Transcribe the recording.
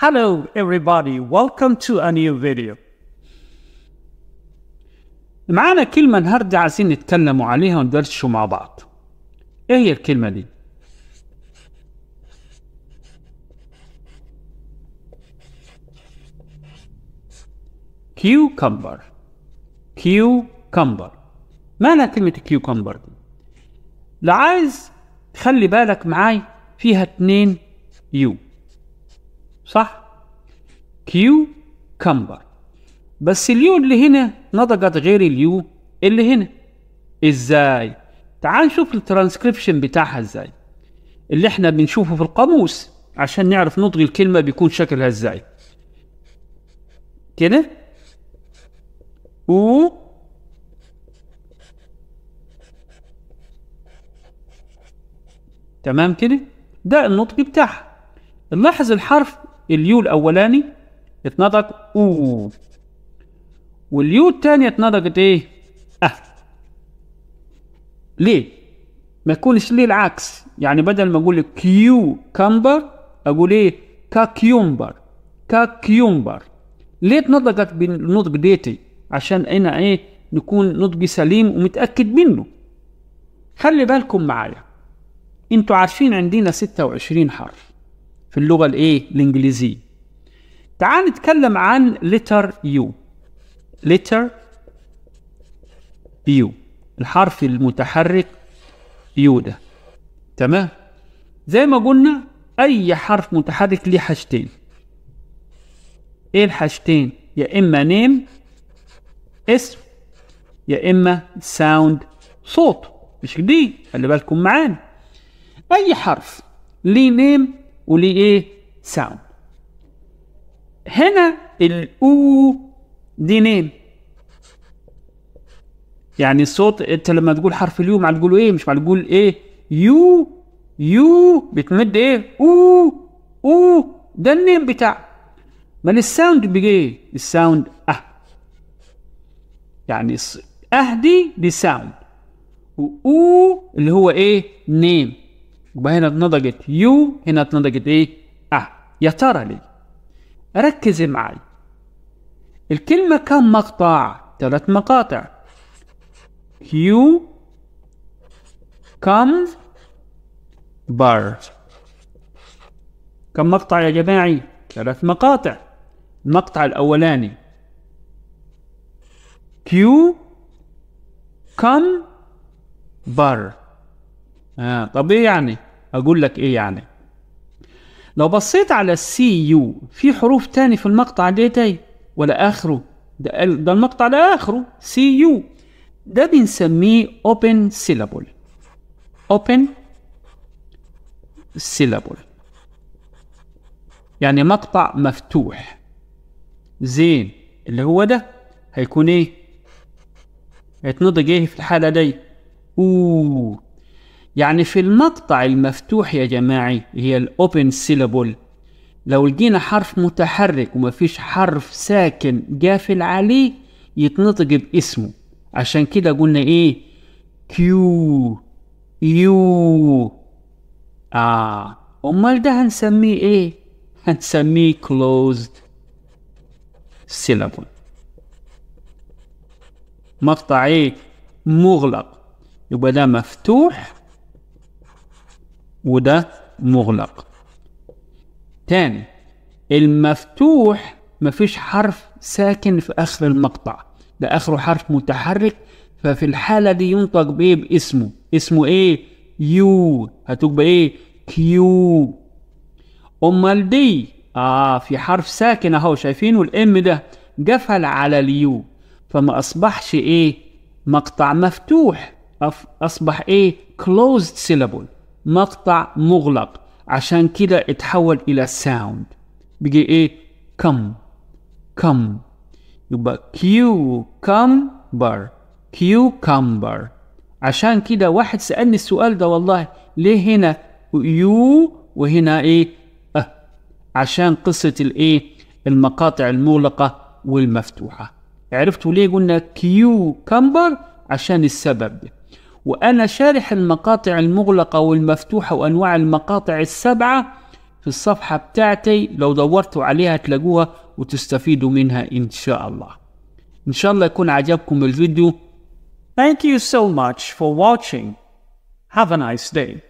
Hello everybody, welcome to a new video. معانا كلمة النهاردة عايزين نتكلموا عليها وندردشوا مع بعض. إيه هي الكلمة دي؟ cucumber cucumber معنى كلمة cucumber دي؟ لو عايز تخلي بالك معاي فيها اتنين U صح؟ cucumber بس ال U اللي هنا نطقت غير ال U اللي هنا. إزاي؟ تعال نشوف الترانسكريبشن بتاعها إزاي. اللي إحنا بنشوفه في القاموس عشان نعرف نطق الكلمة بيكون شكلها إزاي. كده؟ و تمام كده؟ ده النطق بتاعها. نلاحظ الحرف ال U الأولاني اتنطق أو. وال U الثانية اتنطقت إيه؟ أه. ليه؟ ما يكونش ليه العكس. يعني بدل ما أقول cucumber أقول إيه؟ كاكيومبر كاكيومبر ليه اتنطقت بالنطق ديتي؟ عشان أنا إيه؟ نكون نطقي سليم ومتأكد منه. خلي بالكم معايا. أنتوا عارفين عندنا 26 حرف. في اللغة الإيه؟ الإنجليزية. تعال نتكلم عن letter U letter U الحرف المتحرك U ده. تمام؟ زي ما قلنا أي حرف متحرك ليه حاجتين. إيه الحاجتين؟ يا إما name اسم يا إما sound صوت. مش دي خلي بالكم معانا. أي حرف ليه name وليه إيه؟ sound هنا ال U دي name يعني الصوت انت لما تقول حرف ال U مع تقول إيه؟ مش مع تقول إيه؟ U U بتمد إيه؟ أو أو. ده ال name بتاع. ما ال sound بيجي إيه؟ ال sound أه. يعني أه دي دي sound. و اللي هو إيه؟ name. يبقى هنا اتنطقت U هنا اتنطقت إيه؟ أه. يا ترى ليه؟ ركز معي. الكلمة كم مقطع؟ ثلاث مقاطع. كيو كم بار. كم مقطع يا جماعي؟ ثلاث مقاطع. المقطع الأولاني. كيو كم بار. آه طب إيه يعني. أقول لك إيه يعني. لو بصيت على ال C U في حروف تاني في المقطع ديتي ولا آخره. ده, ده المقطع ده آخره. C U ده بنسميه open syllable. open syllable. يعني مقطع مفتوح. زين. اللي هو ده هيكون إيه؟ هيتنطق إيه في الحالة دي؟ أوه. يعني في المقطع المفتوح يا جماعي هي ال open syllable لو لقينا حرف متحرك ومفيش حرف ساكن قافل عليه يتنطق باسمه. عشان كده قلنا إيه؟ كيو يو آه أمال ده هنسميه إيه؟ هنسميه closed syllable. مقطع إيه؟ مغلق. يبقى ده مفتوح. وده مغلق. تاني المفتوح مفيش حرف ساكن في آخر المقطع. ده آخره حرف متحرك ففي الحالة دي ينطق بإيه؟ باسمه. اسمه إيه؟ U. هتبقى إيه كيو. أمال دي؟ آه في حرف ساكن أهو شايفينه ال M ده. قفل على ال U. فما أصبحش إيه؟ مقطع مفتوح أصبح إيه؟ closed syllable. مقطع مغلق. عشان كده اتحول إلى sound بيجي إيه؟ كم كم يبقى cucumber cucumber عشان كده واحد سألني السؤال ده والله ليه هنا U وهنا إيه؟ أه. عشان قصة الإيه؟ المقاطع المغلقة والمفتوحة. عرفتوا ليه قلنا cucumber عشان السبب. ده وأنا شارح المقاطع المغلقة والمفتوحة وأنواع المقاطع السبعة في الصفحة بتاعتي لو دورتوا عليها تلاقوها وتستفيدوا منها إن شاء الله إن شاء الله يكون عجبكم الفيديو Thank you so much for watching. Have a nice day.